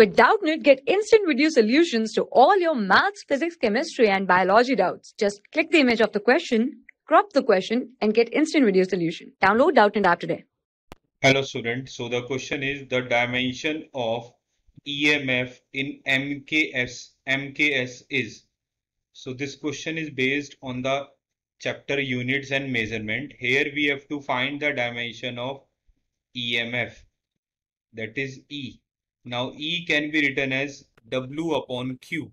With Doubtnut, get instant video solutions to all your maths, physics, chemistry, and biology doubts. Just click the image of the question, crop the question, and get instant video solution. Download Doubtnut app today. Hello student. So the question is the dimension of EMF in MKS MKS is. So this question is based on the chapter units and measurement. Here we have to find the dimension of EMF that is E. Now E can be written as W upon Q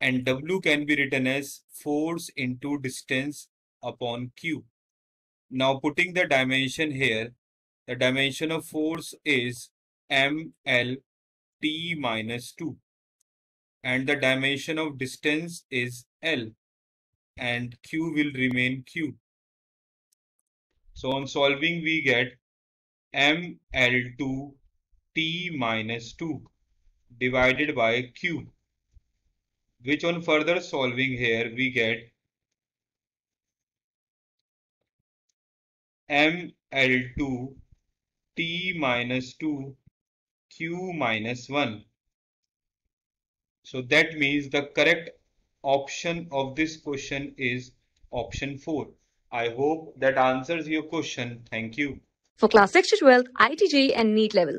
and W can be written as force into distance upon Q. Now putting the dimension here, the dimension of force is ML T minus 2 and the dimension of distance is L and Q will remain Q. So on solving we get ML2 t minus 2 divided by q. Which on further solving here we get ml2 t minus 2 q minus 1 so that means the correct option of this question is option 4 i hope that answers your question. Thank you. For class 6 to 12, IIT JEE and NEET level.